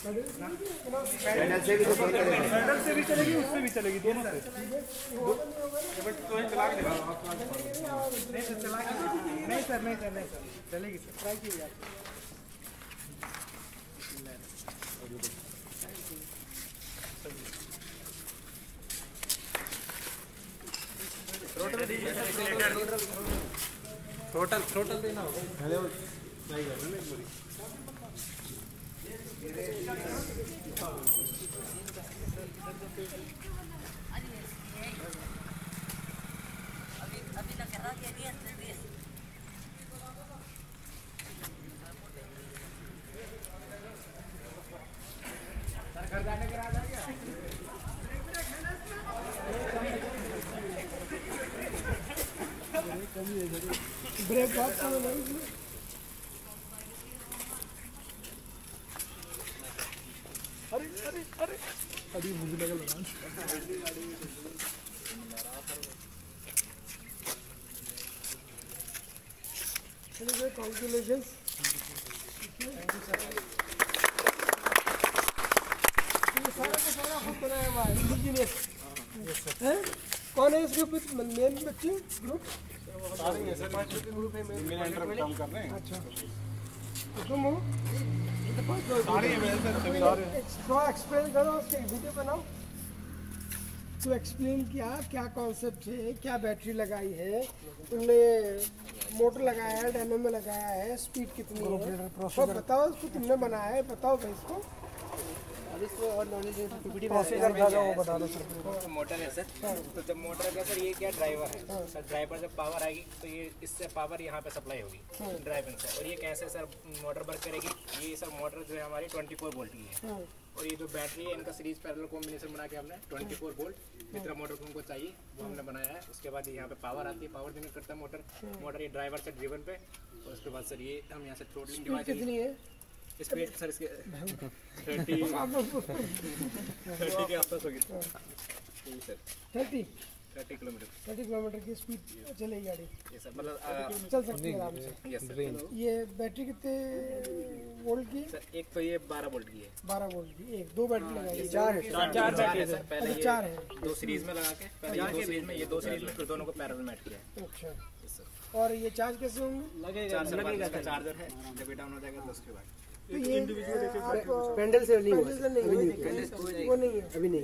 तो पैडल से भी चलेगी उससे भी चलेगी दोनों से नहीं सर चला नहीं सर नहीं सर नहीं सर चलेगी सर ट्राई कीजिए टोटल टोटल देना होगा। ब्रेक कम है नहीं अरे मुझे लगा चलिए कॉन्ग्रेचुलेशन सारा का सारा खुद बनाया हुआ है इंडिजिनियस कौन है इस ग्रुप मेन बच्चे ग्रुप मेरा इंटर काम कर रहे हैं अच्छा तो तुम हो थोड़ा एक्सप्लेन करो वीडियो बनाओ। तो एक्सप्लेन किया क्या कॉन्सेप्ट है क्या बैटरी लगाई है। तुमने मोटर लगाया है डायनेमो लगाया है स्पीड कितनी है। सब बताओ उसको तुमने बनाया है बताओ भाई इसको। प्रोसीजर क्या वो बता दो सर। मोटर है सर। तो जब मोटर का सर ये क्या ड्राइवर है? सर ड्राइवर जब पावर आएगी तो ये इससे पावर यहाँ पे सप्लाई होगी ड्राइवर से। और ये कैसे सर मोटर वर्क करेगी? ये सर मोटर जो है हमारी 24 वोल्ट की है। और ये जो बैटरी है इनका सीरीज़ पैरेलल कॉम्बिनेशन बना के हमने 24 वोल्ट जितना मोटर को उनको चाहिए वो हमने बनाया है। उसके बाद ये यहाँ पे पावर आती है पावर जनरेट करता है मोटर मोटर ये ड्राइवर से ड्रिवन पे और उसके बाद सर ये हम यहाँ से थ्रोटलिंग डिवाइस है? स्पीड सर इसके थर्टी थर्टी के आसपास होगी। Sir. Thirty? Thirty kilometre. Thirty kilometre की स्पीड चलेगी गाड़ी। ये सर मतलब चल सकती है आराम से। यस सर ये बैटरी कितने वोल्ट की? सर एक तो ये 12 वोल्ट की है। बारह वोल्ट की। एक दो बैटरी लगाई चार है चार चार बैटरी है सर। पहले अच्छा ये चार है। दो सीरीज़ में लगा के पहले ये दो सीरीज़ में ये दो सीरीज़ में फिर दोनों को पैरेलल किया है। अच्छा। और ये चार्ज कैसे होंगे? लगेगा लगेगा चार्जर है जब डाउन हो जाएगा तो उसके बाद। तो ये आप पेंडल से नहीं हुआ वो नहीं है। अभी नहीं